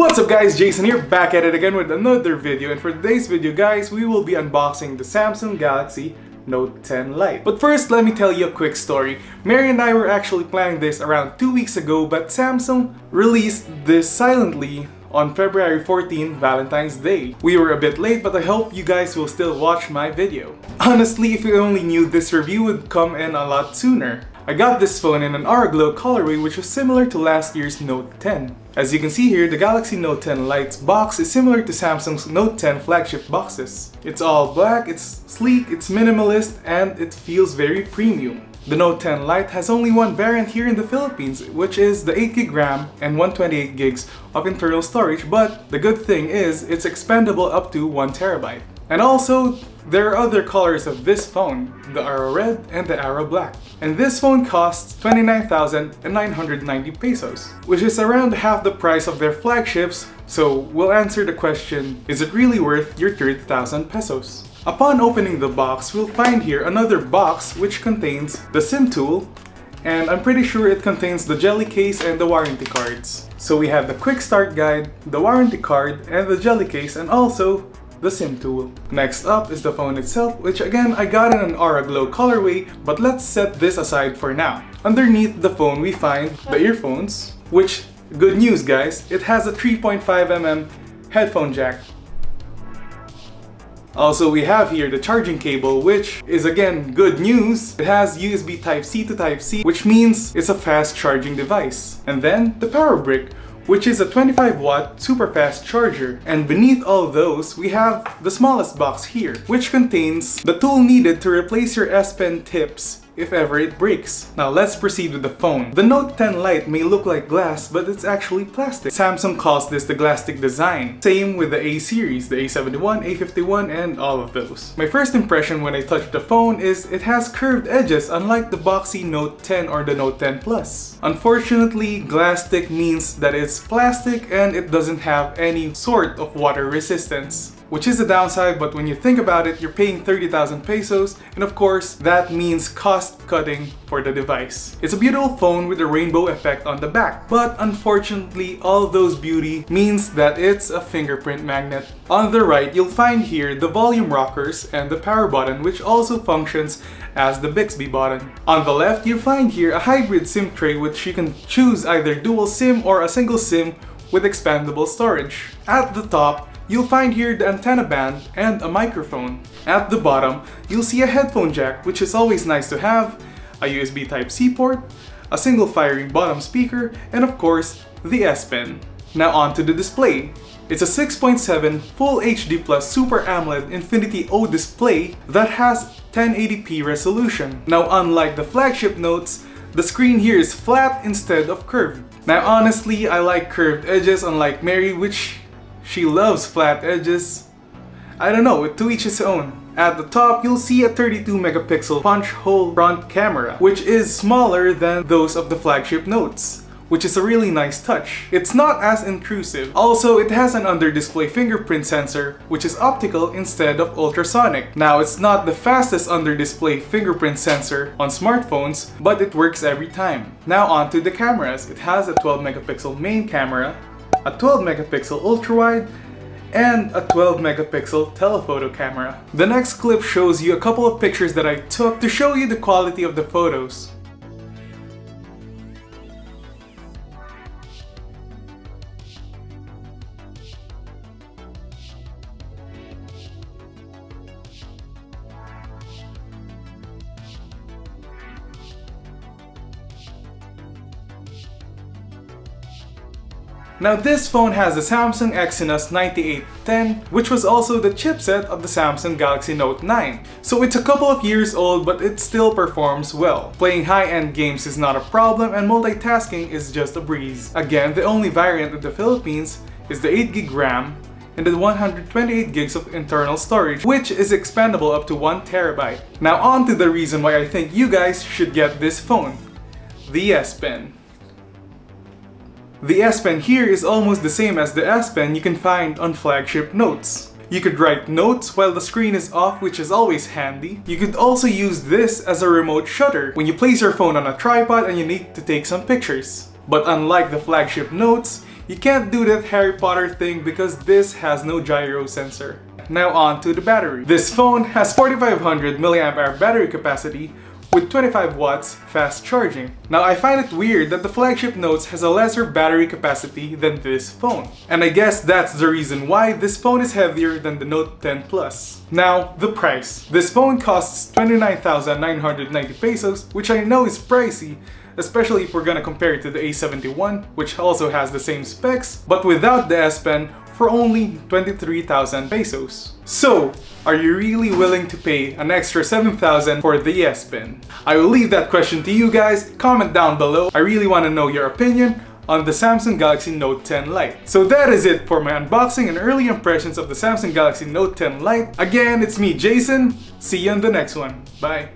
What's up guys, Jayson here, back at it again with another video and for today's video guys, we will be unboxing the Samsung Galaxy Note 10 Lite. But first, let me tell you a quick story. Mary and I were actually planning this around 2 weeks ago but Samsung released this silently on February 14, Valentine's Day. We were a bit late but I hope you guys will still watch my video. Honestly, if you only knew this review would come in a lot sooner. I got this phone in an Aura colorway which was similar to last year's Note 10. As you can see here, the Galaxy Note 10 Lite's box is similar to Samsung's Note 10 flagship boxes. It's all black, it's sleek, it's minimalist, and it feels very premium. The Note 10 Lite has only one variant here in the Philippines, which is the 8GB RAM and 128GB of internal storage, but the good thing is it's expandable up to 1TB. And also, there are other colors of this phone, the Aura Red and the Aura Black. And this phone costs 29,990 pesos, which is around half the price of their flagships, so we'll answer the question, is it really worth your 30,000 pesos? Upon opening the box, we'll find here another box which contains the SIM tool, and I'm pretty sure it contains the jelly case and the warranty cards. So we have the quick start guide, the warranty card, and the jelly case, and also the SIM tool. Next up is the phone itself, which again I got in an Aura Glow colorway, but let's set this aside for now. Underneath the phone we find the earphones, which, good news guys, it has a 3.5mm headphone jack. Also, we have here the charging cable, which is again good news. It has USB Type-C to Type-C, which means it's a fast charging device. And then the power brick, which is a 25 watt super fast charger. And beneath all those, we have the smallest box here, which contains the tool needed to replace your S Pen tips if ever it breaks. Now let's proceed with the phone. The Note 10 Lite may look like glass, but it's actually plastic. Samsung calls this the Glastic design. Same with the A series, the A71, A51, and all of those. My first impression when I touched the phone is it has curved edges unlike the boxy Note 10 or the Note 10 Plus. Unfortunately, Glastic means that it's plastic and it doesn't have any sort of water resistance which is a downside, but when you think about it, you're paying 30,000 pesos, and of course, that means cost cutting for the device. It's a beautiful phone with a rainbow effect on the back, but unfortunately, all those beauty means that it's a fingerprint magnet. On the right, you'll find here the volume rockers and the power button, which also functions as the Bixby button. On the left, you find here a hybrid SIM tray which you can choose either dual SIM or a single SIM with expandable storage. At the top, You'll find here the antenna band and a microphone. At the bottom, you'll see a headphone jack, which is always nice to have, a USB Type-C port, a single firing bottom speaker, and of course, the S Pen. Now on to the display. It's a 6.7 Full HD Plus Super AMOLED Infinity O display that has 1080p resolution. Now unlike the flagship notes, the screen here is flat instead of curved. Now honestly, I like curved edges unlike Mary which she loves flat edges. I don't know, to each his own. At the top, you'll see a 32 megapixel punch hole front camera, which is smaller than those of the flagship notes which is a really nice touch. It's not as intrusive. Also, it has an under-display fingerprint sensor, which is optical instead of ultrasonic. Now, it's not the fastest under-display fingerprint sensor on smartphones, but it works every time. Now onto the cameras. It has a 12 megapixel main camera, a 12 megapixel ultra-wide, and a 12 megapixel telephoto camera. The next clip shows you a couple of pictures that I took to show you the quality of the photos. Now this phone has the Samsung Exynos 9810, which was also the chipset of the Samsung Galaxy Note 9. So it's a couple of years old but it still performs well. Playing high-end games is not a problem and multitasking is just a breeze. Again, the only variant in the Philippines is the 8GB RAM and the 128 gigs of internal storage, which is expandable up to 1 terabyte. Now on to the reason why I think you guys should get this phone. The S Pen. The S Pen here is almost the same as the S Pen you can find on flagship notes. You could write notes while the screen is off which is always handy. You could also use this as a remote shutter when you place your phone on a tripod and you need to take some pictures. But unlike the flagship Notes, you can't do that Harry Potter thing because this has no gyro sensor. Now on to the battery. This phone has 4500 mAh battery capacity with 25 watts fast charging. Now I find it weird that the flagship Notes has a lesser battery capacity than this phone. And I guess that's the reason why this phone is heavier than the Note 10 Plus. Now, the price. This phone costs 29,990 pesos, which I know is pricey, especially if we're gonna compare it to the A71, which also has the same specs, but without the S Pen for only 23,000 pesos. So, are you really willing to pay an extra 7,000 for the S Pen? I will leave that question to you guys, comment down below. I really want to know your opinion on the Samsung Galaxy Note 10 Lite. So that is it for my unboxing and early impressions of the Samsung Galaxy Note 10 Lite. Again, it's me, Jayson. See you in the next one. Bye.